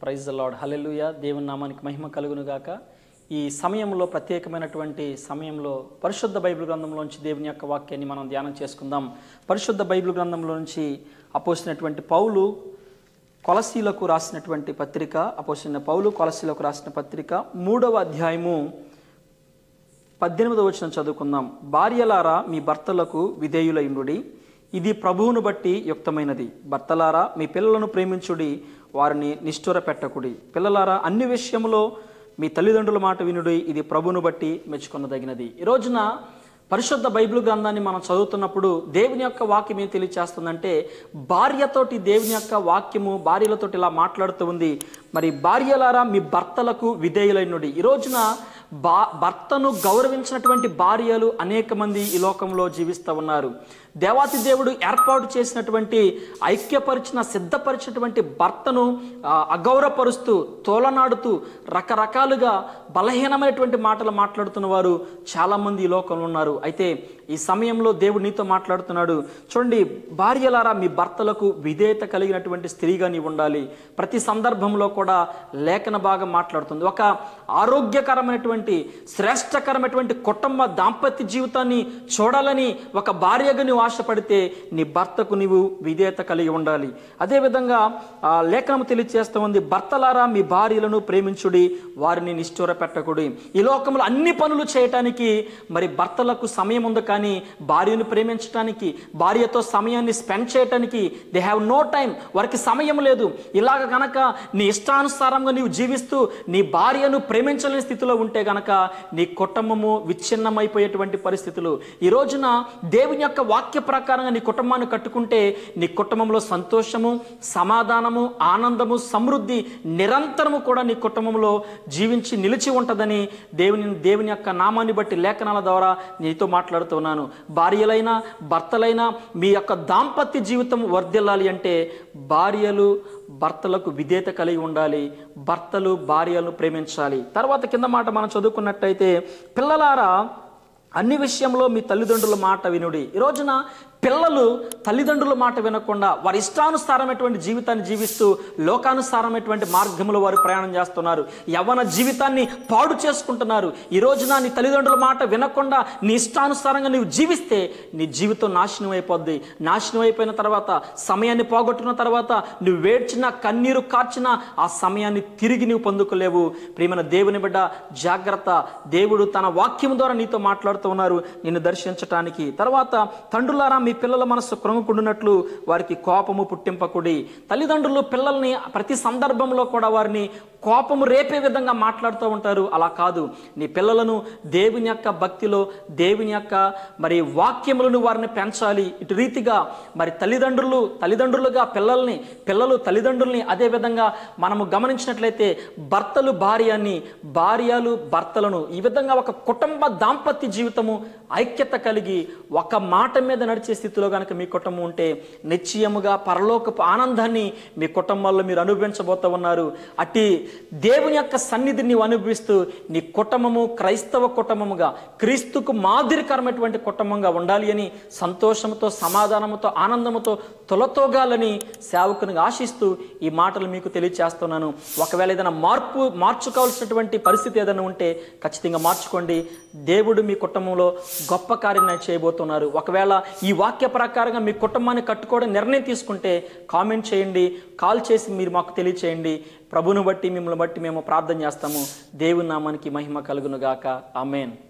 Praise the lord హల్లెలూయా. దేవుని నామానికి మహిమ కలుగును గాక ఈ సమయంలో ప్రత్యేకమైనటువంటి సమయంలో పరిశుద్ధ బైబిల్ గ్రంథంలోంచి దేవుని యొక్క వాక్యాన్ని మనం ధ్యానం చేసుకుందాం. పరిశుద్ధ బైబిల్ గ్రంథంలోంచి అపోసినటువంటి పౌలు కొలసీలకు రాసినటువంటి పత్రిక అపోసిన పౌలు కొలసీలకు రాసిన పత్రిక మూడవ అధ్యాయము పద్దెనిమిదవ వచనం చదువుకుందాం. భార్యలారా మీ భర్తలకు విధేయులైండుడి ఇది ప్రభువును బట్టి యుక్తమైనది. భర్తలారా మీ పిల్లలను ప్రేమించుడి వారిని నిష్ఠుర పెట్టకుడి పిల్లలారా అన్ని విషయంలో మీ తల్లిదండ్రుల మాట వినుడి ఇది ప్రభువును బట్టి మెచ్చుకొనదగినది. ఈ రోజున పరిశుద్ధ బైబిల్ గ్రంథాన్ని మనం చదువుతున్నప్పుడు దేవుని యొక్క వాక్యం ఏం తెలియచేస్తుందంటే భార్యతోటి దేవుని యొక్క వాక్యము భార్యలతోటి ఇలా మాట్లాడుతూ ఉంది. మరి భార్యలారా మీ భర్తలకు విధేయులైనడి. ఈ రోజున బా భర్తను గౌరవించినటువంటి భార్యలు అనేక మంది ఈ లోకంలో జీవిస్తూ ఉన్నారు. దేవాతి దేవుడు ఏర్పాటు చేసినటువంటి ఐక్యపరిచిన సిద్ధపరిచినటువంటి భర్తను అగౌరవపరుస్తూ తోలనాడుతూ రకరకాలుగా బలహీనమైనటువంటి మాటలు మాట్లాడుతున్న వారు చాలామంది ఈ లోకంలో ఉన్నారు. అయితే ఈ సమయంలో దేవుడు నీతో మాట్లాడుతున్నాడు. చూడండి భార్యలారా మీ భర్తలకు విధేయత కలిగినటువంటి స్త్రీగా నీవు ఉండాలి. ప్రతి సందర్భంలో కూడా లేఖన భాగం మాట్లాడుతుంది. ఒక ఆరోగ్యకరమైనటువంటి శ్రేష్టకరమైనటువంటి కుటుంబ దాంపత్య జీవితాన్ని చూడాలని ఒక భార్యగా నువ్వు ఆశపడితే నీ భర్తకు నీవు విధేయత కలిగి ఉండాలి. అదేవిధంగా ఆ లేఖనం తెలియజేస్తూ ఉంది భర్తలారా మీ భార్యలను ప్రేమించుడి వారిని నిష్ఠూర పెట్టకుడి ఈ లోకంలో అన్ని పనులు చేయటానికి మరి భర్తలకు సమయం ఉంది కానీ భార్యను ప్రేమించడానికి భార్యతో సమయాన్ని స్పెండ్ చేయటానికి దే హ్యావ్ నో టైం వారికి సమయం లేదు. ఇలాగ కనుక నీ ఇష్టానుసారంగా నీవు జీవిస్తూ నీ భార్యను ప్రేమించలేని స్థితిలో ఉంటే గనక నీ కుటుంబము విచ్ఛిన్నమైపోయేటువంటి పరిస్థితులు. ఈ రోజున దేవుని యొక్క వాక్య ప్రకారంగా నీ కుటుంబాన్ని కట్టుకుంటే నీ కుటుంబంలో సంతోషము సమాధానము ఆనందము సమృద్ధి నిరంతరము కూడా నీ కుటుంబంలో జీవించి నిలిచి ఉంటుందని దేవుని దేవుని యొక్క నామాన్ని బట్టి లేఖనాల ద్వారా నీతో మాట్లాడుతున్నాను భార్యలైనా భర్తలైనా మీ యొక్క దాంపత్య జీవితం వర్ధిల్లాలి అంటే భార్యలు భర్తలకు విధేయత కలిగి ఉండాలి భర్తలు భార్యలను ప్రేమించాలి. తర్వాత కింద మాట మనం చదువుకున్నట్టయితే పిల్లలారా అన్ని విషయంలో మీ తల్లిదండ్రుల మాట వినుడి. ఈ రోజున పిల్లలు తల్లిదండ్రుల మాట వినకుండా వారి ఇష్టానుసారమైనటువంటి జీవితాన్ని జీవిస్తూ లోకానుసారమైనటువంటి మార్గంలో వారు ప్రయాణం చేస్తున్నారు. యవ్వన జీవితాన్ని పాడు చేసుకుంటున్నారు. ఈ రోజున నీ తల్లిదండ్రుల మాట వినకుండా నీ ఇష్టానుసారంగా నీవు జీవిస్తే నీ జీవితం నాశనం అయిపోద్ది. నాశనం అయిపోయిన తర్వాత సమయాన్ని పోగొట్టుకున్న తర్వాత నువ్వు వేడ్చిన కన్నీరు కార్చిన ఆ సమయాన్ని తిరిగి నీవు పొందుకోలేవు. ప్రియమైన దేవుని బిడ్డ జాగ్రత్త. దేవుడు తన వాక్యం ద్వారా నీతో మాట్లాడుతూ ఉన్నారు. నిన్ను దర్శించటానికి. తర్వాత తండ్రులారా మీ పిల్లల మనసు కృంగుకుండునట్లు వారికి కోపము పుట్టింపకుడి. తల్లిదండ్రులు పిల్లల్ని ప్రతి సందర్భంలో కూడా వారిని కోపము రేపే విధంగా మాట్లాడుతూ ఉంటారు. అలా కాదు. నీ పిల్లలను దేవుని యొక్క భక్తిలో దేవుని యొక్క మరి వాక్యములను వారిని పెంచాలి. ఇటు రీతిగా మరి తల్లిదండ్రులు తల్లిదండ్రులుగా పిల్లల్ని పిల్లలు తల్లిదండ్రుల్ని అదే విధంగా మనము గమనించినట్లయితే భర్తలు భార్యని భార్యలు భర్తలను ఈ విధంగా ఒక కుటుంబ దాంపత్య జీవితము ఐక్యత కలిగి ఒక మాట మీద నడిచే స్థితిలో కనుక మీ కుటుంబం ఉంటే నిశ్చయముగా పరలోకపు ఆనందాన్ని మీ కుటుంబాల్లో మీరు అనుభవించబోతూ ఉన్నారు. అట్టి దేవుని యొక్క సన్నిధిని నీవు అనుభవిస్తూ నీ కుటుంబము క్రైస్తవ కుటుంబముగా క్రీస్తుకు మాదిరికరమైనటువంటి కుటుంబంగా ఉండాలి అని సంతోషంతో సమాధానంతో ఆనందంతో తొలతోగాలని సేవకునిగా ఆశిస్తూ ఈ మాటలు మీకు తెలియచేస్తున్నాను. ఒకవేళ ఏదైనా మార్పు మార్చుకోవాల్సినటువంటి పరిస్థితి ఏదైనా ఉంటే ఖచ్చితంగా మార్చుకోండి. దేవుడు మీ కుటుంబంలో గొప్ప కార్యం చేయబోతున్నారు. ఒకవేళ ఈ వాక్య ప్రకారంగా మీ కుటుంబాన్ని కట్టుకోవడం నిర్ణయం తీసుకుంటే కామెంట్ చేయండి కాల్ చేసి మీరు మాకు తెలియచేయండి. ప్రభును బట్టి మిమ్మల్ని బట్టి మేము ప్రార్థన చేస్తాము. దేవుని నామానికి మహిమ కలుగునుగాక. ఆమెన్.